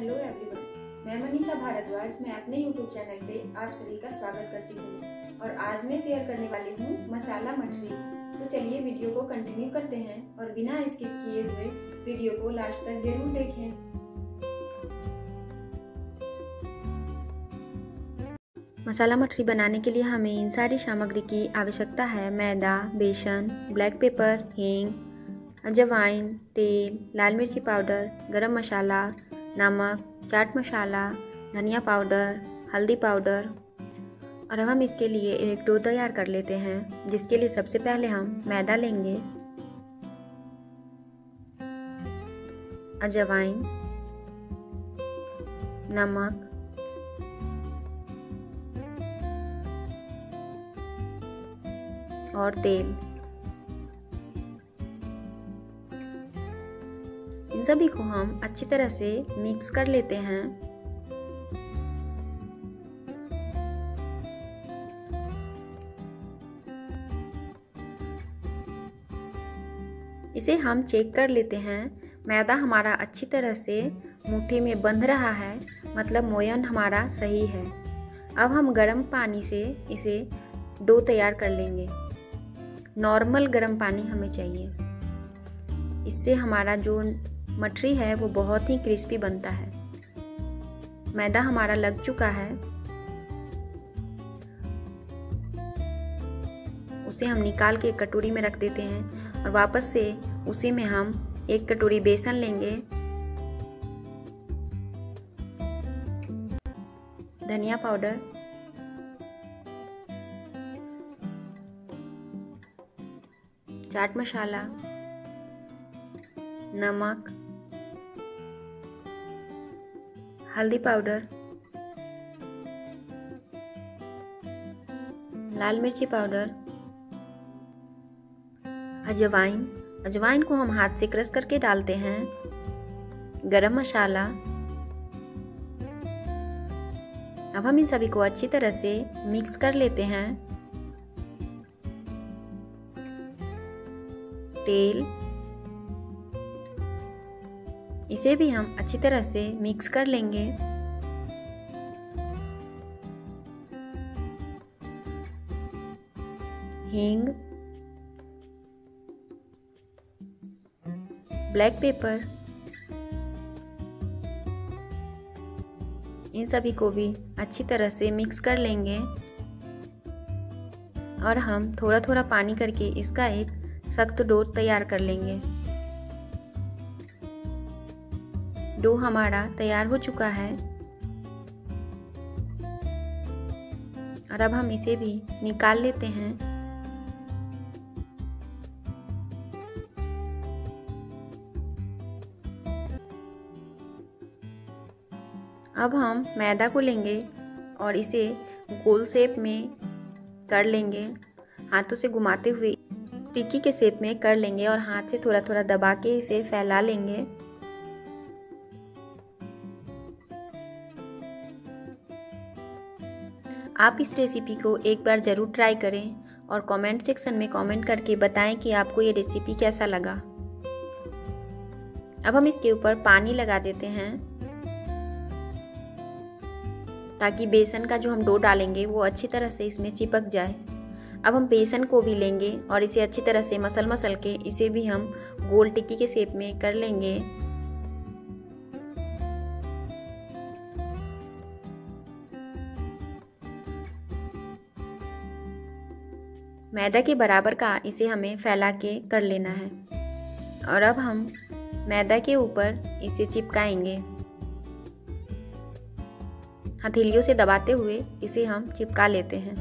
Hello everyone मैं मनीषा भारद्वाज, मैं अपने यूट्यूब चैनल पे आप सभी का स्वागत करती हूँ और आज मैं शेयर करने वाली हूँ मसाला मठरी तो चलिए वीडियो को कंटिन्यू करते हैं और बिना स्किप किए हुए वीडियो को लास्ट तक ज़रूर देखें। मसाला मठरी बनाने के लिए हमें इन सारी सामग्री की आवश्यकता है। मैदा, बेसन ब्लैक पेपर हींग, अजवाइन, तेल, लाल मिर्ची पाउडर, गरम मसाला नमक, चाट मसाला, धनिया पाउडर, हल्दी पाउडर। और हम इसके लिए एक डो तैयार कर लेते हैं, जिसके लिए सबसे पहले हम मैदा लेंगे। अजवाइन, नमक, और तेल। इन सभी को हम अच्छी तरह से मिक्स कर लेते हैं। इसे हम चेक कर लेते हैं। मैदा हमारा अच्छी तरह से मुट्ठी में बंध रहा है मतलब मोयन हमारा सही है। अब हम गर्म पानी से इसे डो तैयार कर लेंगे। नॉर्मल गर्म पानी हमें चाहिए। इससे हमारा जो मठरी है, वो बहुत ही क्रिस्पी बनता है। मैदा हमारा लग चुका है। उसे हम निकाल के एक कटोरी में रख देते हैं और वापस से उसी में हम एक कटोरी बेसन लेंगे। धनिया पाउडर। चाट मसाला। नमक। हल्दी पाउडर, लाल मिर्ची पाउडर, अजवाइन। अजवाइन को हम हाथ से क्रश करके डालते हैं। गरम मसाला। अब हम इन सभी को अच्छी तरह से मिक्स कर लेते हैं। तेल। इसे भी हम अच्छी तरह से मिक्स कर लेंगे। हींग ब्लैक पेपर इन सभी को भी अच्छी तरह से मिक्स कर लेंगे। और हम थोड़ा थोड़ा पानी करके इसका एक सख्त डोर तैयार कर लेंगे। डो हमारा तैयार हो चुका है। और अब हम इसे भी निकाल लेते हैं। अब हम मैदा को लेंगे और इसे गोल शेप में कर लेंगे। हाथों से घुमाते हुए टिक्की के शेप में कर लेंगे और हाथ से थोड़ा थोड़ा दबा के इसे फैला लेंगे। आप इस रेसिपी को एक बार ज़रूर ट्राई करें और कमेंट सेक्शन में कमेंट करके बताएँ कि आपको ये रेसिपी कैसा लगा। अब हम इसके ऊपर पानी लगा देते हैं ताकि बेसन का जो हम डो डालेंगे वो अच्छी तरह से इसमें चिपक जाए। अब हम बेसन को भी लेंगे और इसे अच्छी तरह से मसल मसल के इसे भी हम गोल टिक्की के शेप में कर लेंगे। मैदा के बराबर का इसे हमें फैला के कर लेना है। और अब हम मैदा के ऊपर इसे चिपकाएँगे। हथेलियों से दबाते हुए इसे हम चिपका लेते हैं।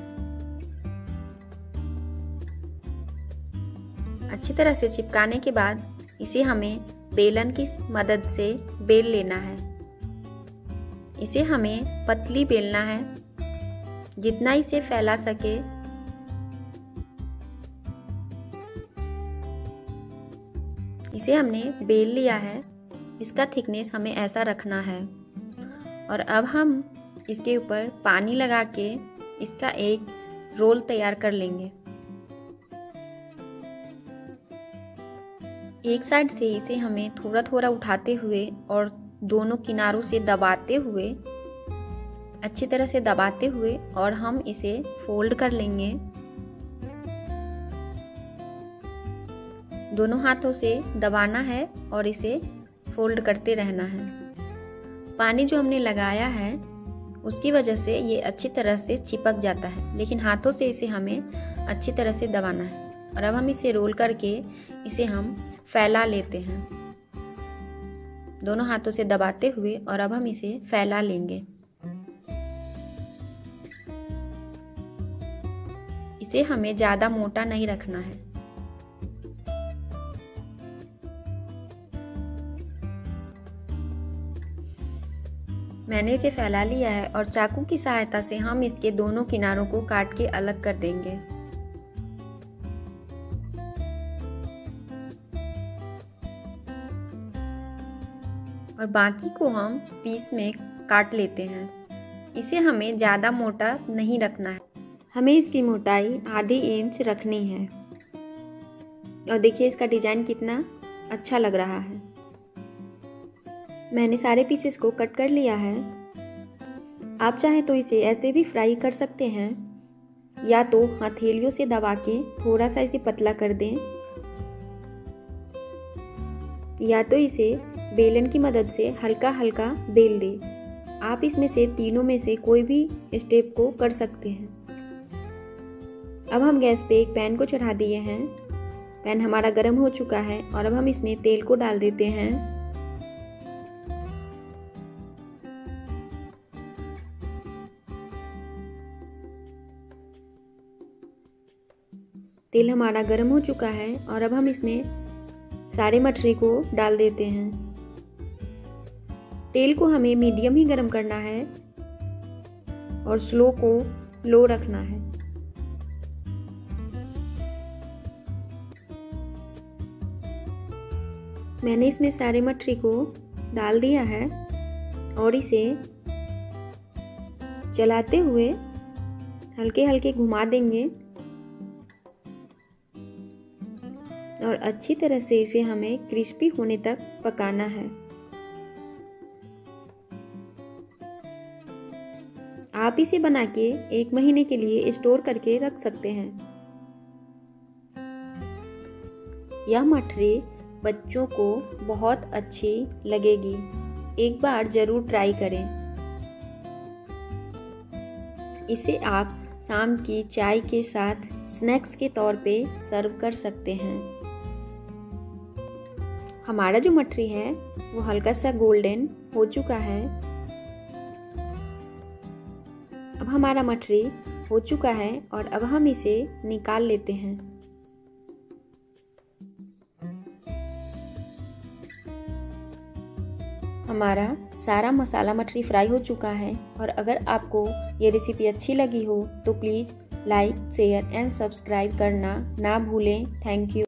अच्छी तरह से चिपकाने के बाद इसे हमें बेलन की मदद से बेल लेना है। इसे हमें पतली बेलना है। जितना इसे फैला सके इसे हमने बेल लिया है। इसका थिकनेस हमें ऐसा रखना है। और अब हम इसके ऊपर पानी लगा के इसका एक रोल तैयार कर लेंगे। एक साइड से इसे हमें थोड़ा थोड़ा उठाते हुए और दोनों किनारों से दबाते हुए, अच्छी तरह से दबाते हुए और हम इसे फोल्ड कर लेंगे। दोनों हाथों से दबाना है और इसे फोल्ड करते रहना है। पानी जो हमने लगाया है, उसकी वजह से ये अच्छी तरह से चिपक जाता है, लेकिन हाथों से इसे हमें अच्छी तरह से दबाना है। और अब हम इसे रोल करके इसे हम फैला लेते हैं। दोनों हाथों से दबाते हुए और अब हम इसे फैला लेंगे। इसे हमें ज़्यादा मोटा नहीं रखना है। मैंने इसे फैला लिया है और चाकू की सहायता से हम इसके दोनों किनारों को काट के अलग कर देंगे। और बाकी को हम पीस में काट लेते हैं। इसे हमें ज़्यादा मोटा नहीं रखना है। हमें इसकी मोटाई आधी इंच रखनी है। और देखिए इसका डिज़ाइन कितना अच्छा लग रहा है। मैंने सारे पीसेस को कट कर लिया है। आप चाहें तो इसे ऐसे भी फ्राई कर सकते हैं। या तो हथेलियों से दबा के थोड़ा सा इसे पतला कर दें। या तो इसे बेलन की मदद से हल्का हल्का बेल दें। आप इसमें से तीनों में से कोई भी स्टेप को कर सकते हैं। अब हम गैस पे एक पैन को चढ़ा दिए हैं। पैन हमारा गर्म हो चुका है और अब हम इसमें तेल को डाल देते हैं। तेल हमारा गर्म हो चुका है और अब हम इसमें सारे मछली को डाल देते हैं। तेल को हमें मीडियम ही गर्म करना है और स्लो को लो रखना है। मैंने इसमें सारे मठरी को डाल दिया है और इसे चलाते हुए हल्के हल्के घुमा देंगे। और अच्छी तरह से इसे हमें क्रिस्पी होने तक पकाना है। आप इसे बना के एक महीने के लिए स्टोर करके रख सकते हैं। यह मठरी बच्चों को बहुत अच्छी लगेगी। एक बार ज़रूर ट्राई करें। इसे आप शाम की चाय के साथ स्नैक्स के तौर पे सर्व कर सकते हैं। हमारा जो मटरी है, वो हल्का सा गोल्डन हो चुका है। अब हमारा मटरी हो चुका है और अब हम इसे निकाल लेते हैं। हमारा सारा मसाला मटरी फ्राई हो चुका है और अगर आपको ये रेसिपी अच्छी लगी हो तो please like share and subscribe करना ना भूलें। Thank you